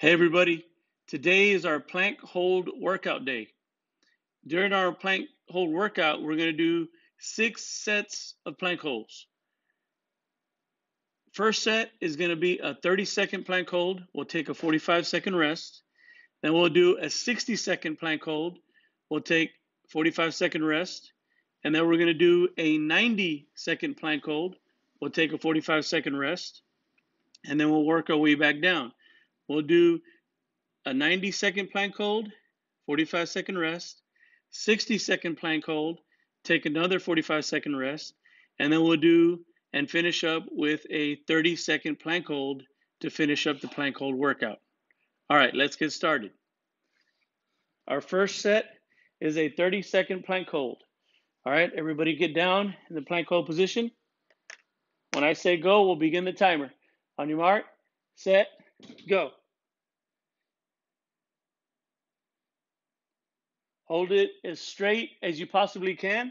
Hey everybody, today is our plank hold workout day. During our plank hold workout, we're going to do six sets of plank holds. First set is going to be a 30 second plank hold. We'll take a 45 second rest. Then we'll do a 60 second plank hold. We'll take 45 second rest. And then we're going to do a 90 second plank hold. We'll take a 45 second rest. And then we'll work our way back down. We'll do a 90 second plank hold, 45 second rest, 60 second plank hold, take another 45 second rest, and then we'll do and finish up with a 30 second plank hold to finish up the plank hold workout. All right, let's get started. Our first set is a 30 second plank hold. All right, everybody get down in the plank hold position. When I say go, we'll begin the timer. On your mark, set, go. Hold it as straight as you possibly can.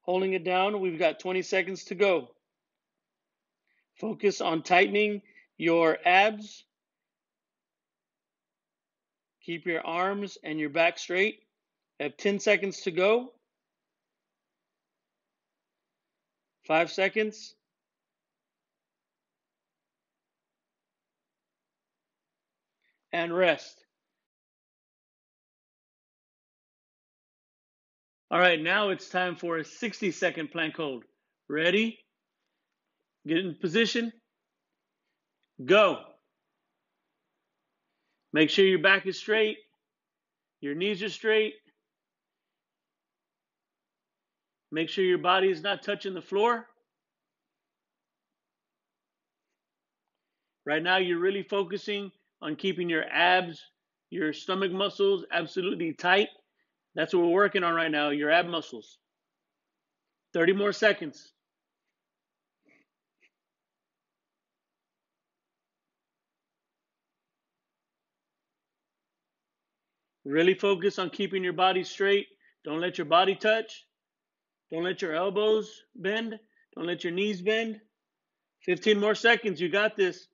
Holding it down, we've got 20 seconds to go. Focus on tightening your abs. Keep your arms and your back straight. Have 10 seconds to go. Five seconds. And rest. All right, now it's time for a 60 second plank hold. Ready? Get in position. Go. Make sure your back is straight, your knees are straight. Make sure your body is not touching the floor. Right now, you're really focusing on keeping your abs, your stomach muscles absolutely tight. That's what we're working on right now, your ab muscles. 30 more seconds. Really focus on keeping your body straight. Don't let your body touch. Don't let your elbows bend. Don't let your knees bend. 15 more seconds. You got this.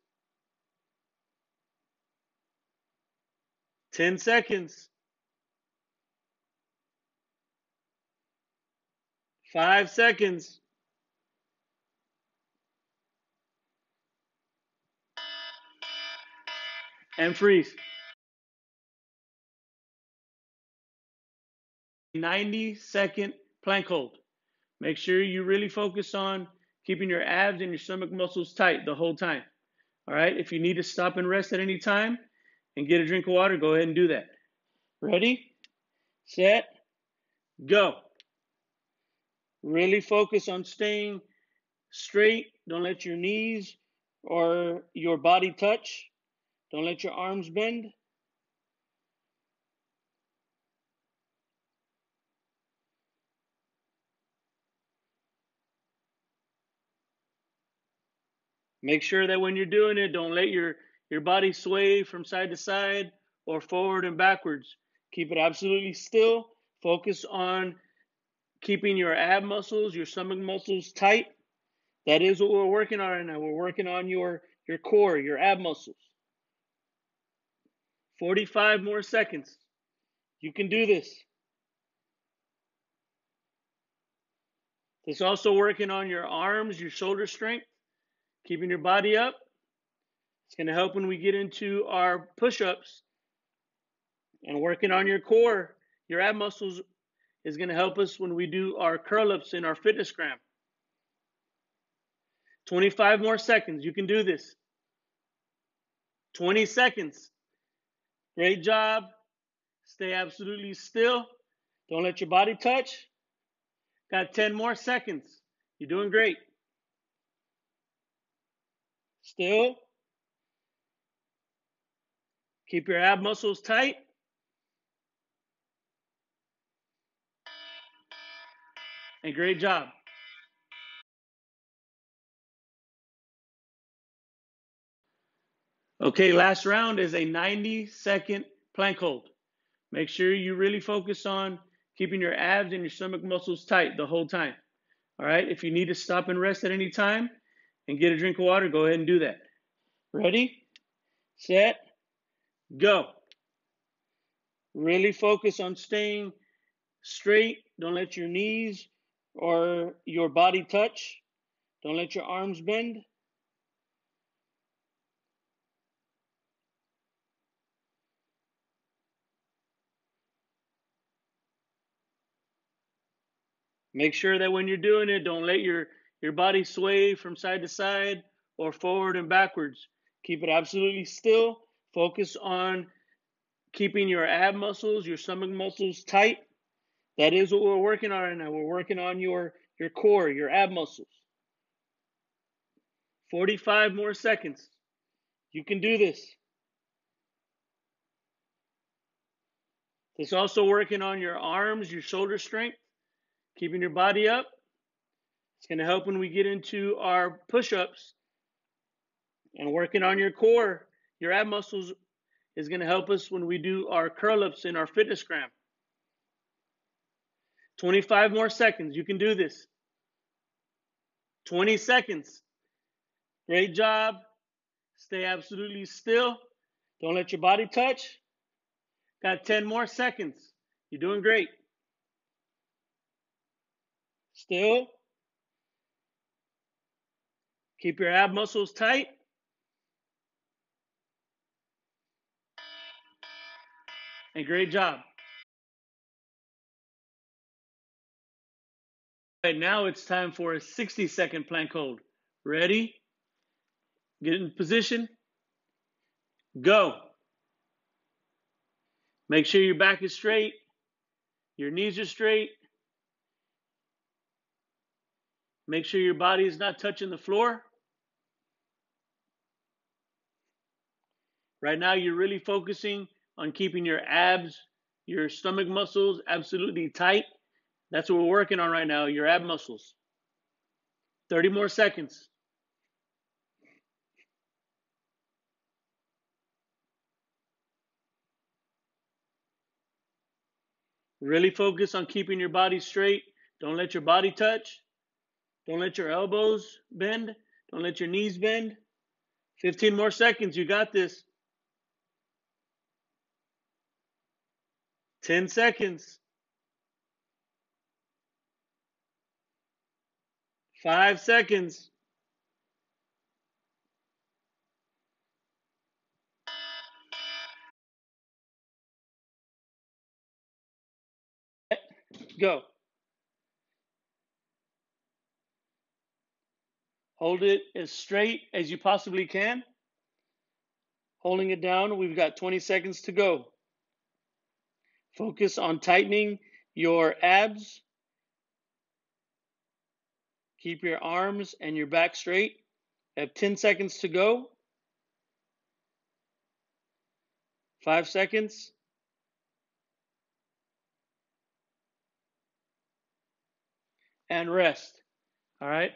10 seconds. Five seconds. And freeze. 90 second plank hold. Make sure you really focus on keeping your abs and your stomach muscles tight the whole time. All right. If you need to stop and rest at any time and get a drink of water, go ahead and do that. Ready, set, go. Really focus on staying straight. Don't let your knees or your body touch. Don't let your arms bend. Make sure that when you're doing it, don't let your, your body sway from side to side or forward and backwards. Keep it absolutely still. Focus on keeping your ab muscles, your stomach muscles tight. That is what we're working on right now. We're working on your, your core, your ab muscles. 45 more seconds. You can do this. It's also working on your arms, your shoulder strength, keeping your body up. It's going to help when we get into our push ups and working on your core, your ab muscles is going to help us when we do our curl ups in our FitnessGram. 25 more seconds. You can do this. 20 seconds. Great job. Stay absolutely still. Don't let your body touch. Got 10 more seconds. You're doing great. Still. Keep your ab muscles tight. Great job. Okay, last round is a 90 second plank hold. Make sure you really focus on keeping your abs and your stomach muscles tight the whole time. All right, if you need to stop and rest at any time and get a drink of water, go ahead and do that. Ready, set, go. Really focus on staying straight. Don't let your knees or your body touch. Don't let your arms bend. Make sure that when you're doing it, don't let your, your body sway from side to side or forward and backwards. Keep it absolutely still. Focus on keeping your ab muscles, your stomach muscles tight. That is what we're working on right now. We're working on your, your core, your ab muscles. 45 more seconds. You can do this. It's also working on your arms, your shoulder strength, keeping your body up. It's going to help when we get into our push ups and working on your core, your ab muscles is going to help us when we do our curl ups in our FitnessGram. 25 more seconds. You can do this. 20 seconds. Great job. Stay absolutely still. Don't let your body touch. Got 10 more seconds. You're doing great. Still. Keep your ab muscles tight. And great job. Right, now it's time for a 60 second plank hold. Ready? Get in position. Go. Make sure your back is straight. Your knees are straight. Make sure your body is not touching the floor. Right now, you're really focusing on keeping your abs, your stomach muscles absolutely tight. That's what we're working on right now, your ab muscles. 30 more seconds. Really focus on keeping your body straight. Don't let your body touch. Don't let your elbows bend. Don't let your knees bend. 15 more seconds. You got this. 10 seconds. Five seconds. Go. Hold it as straight as you possibly can. Holding it down, we've got 20 seconds to go. Focus on tightening your abs. Keep your arms and your back straight. Have 10 seconds to go. Five seconds. And rest. All right.